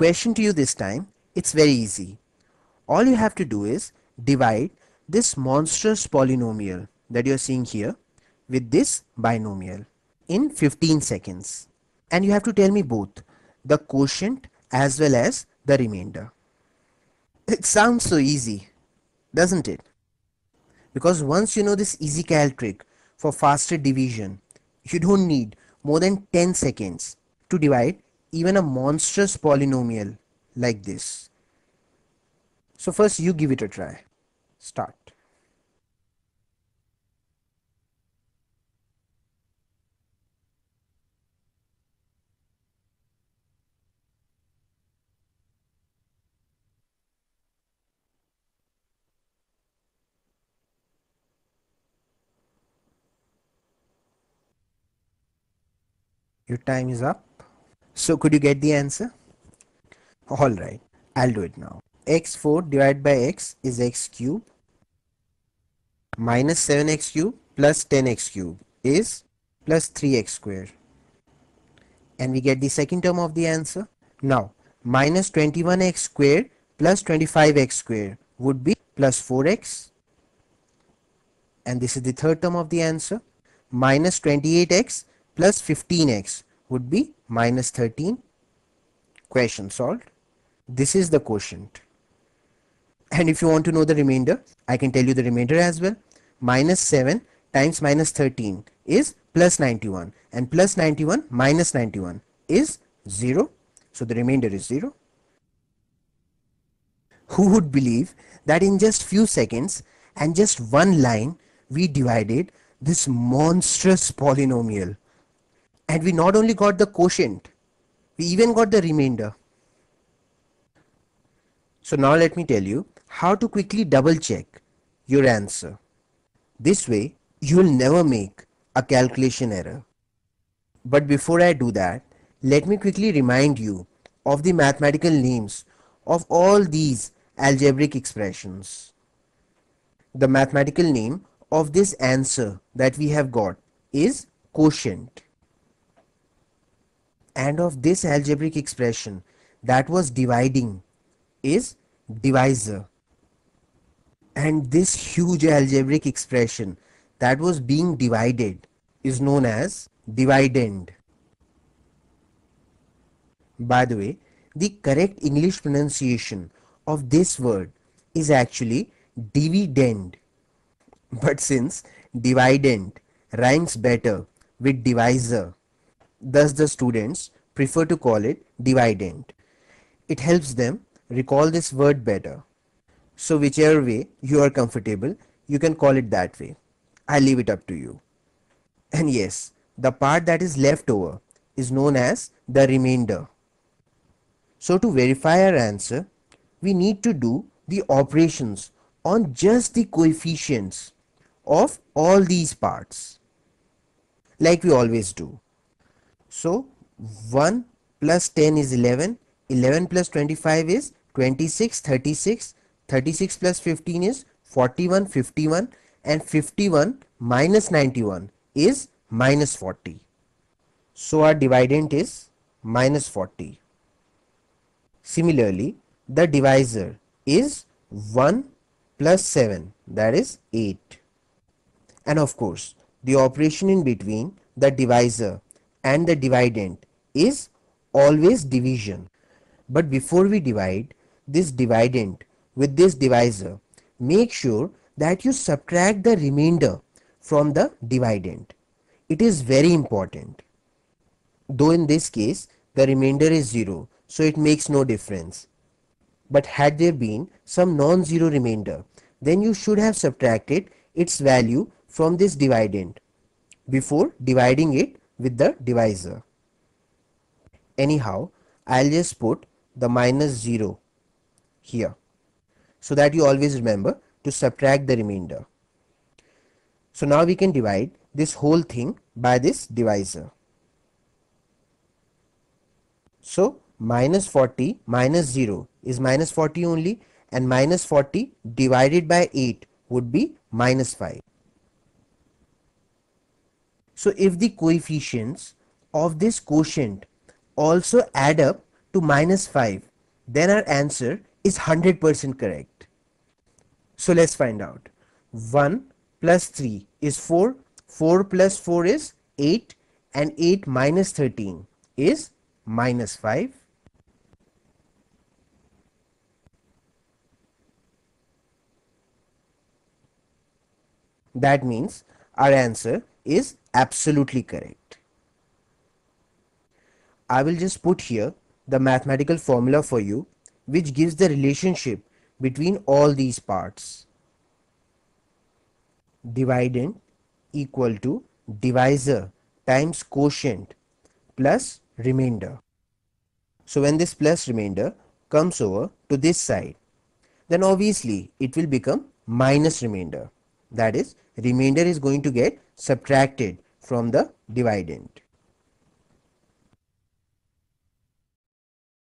question to you this time, it's very easy. All you have to do is divide this monstrous polynomial that you're seeing here with this binomial in 15 seconds. And you have to tell me both the quotient as well as the remainder. It sounds so easy, doesn't it? Because once you know this easy cal trick for faster division, you don't need more than 10 seconds to divide even a monstrous polynomial like this. So first you give it a try. Start. Your time is up. So could you get the answer? Alright, I'll do it now. x4 divided by x is x cube minus 7x cube plus 10x cube is plus 3x square. And we get the second term of the answer. Now, minus 21x square plus 25x square would be plus 4x. And this is the third term of the answer. Minus 28x plus 15x would be minus 13. Question solved. This is the quotient. And if you want to know the remainder, I can tell you the remainder as well. Minus 7 times minus 13 is plus 91 and plus 91 minus 91 is 0. So the remainder is 0. Who would believe that in just few seconds and just one line we divided this monstrous polynomial and we not only got the quotient we even got the remainder. So now let me tell you how to quickly double check your answer. This way you will never make a calculation error. But before I do that let me quickly remind you of the mathematical names of all these algebraic expressions. The mathematical name of this answer that we have got is quotient and of this algebraic expression that was dividing is divisor and this huge algebraic expression that was being divided is known as dividend. By the way, the correct English pronunciation of this word is actually dividend. But since dividend rhymes better with divisor Thus the students prefer to call it dividend. It helps them recall this word better. So whichever way you are comfortable, you can call it that way. I leave it up to you. And yes, the part that is left over is known as the remainder. So to verify our answer, we need to do the operations on just the coefficients of all these parts like we always do. So 1 plus 10 is 11, 11 plus 25 is 26, 36, 36 plus 15 is 41, 51 and 51 minus 91 is minus 40. So our dividend is minus 40. Similarly, the divisor is 1 plus 7 that is 8. And of course, the operation in between the divisor and the dividend is always division. But before we divide this dividend with this divisor, make sure that you subtract the remainder from the dividend. It is very important. Though in this case the remainder is 0, so it makes no difference. But had there been some non-zero remainder, then you should have subtracted its value from this dividend before dividing it with the divisor. Anyhow, I'll just put the minus 0 here so that you always remember to subtract the remainder. So now we can divide this whole thing by this divisor. So minus 40 minus 0 is minus 40 only and minus 40 divided by 8 would be minus 5. So if the coefficients of this quotient also add up to minus 5 then our answer is 100% correct. So let's find out. 1 plus 3 is 4, 4 plus 4 is 8 and 8 minus 13 is minus 5. That means our answer is absolutely correct. I will just put here the mathematical formula for you which gives the relationship between all these parts. Dividend equal to divisor times quotient plus remainder. So when this plus remainder comes over to this side, then obviously it will become minus remainder. That is remainder is going to get subtracted from the dividend.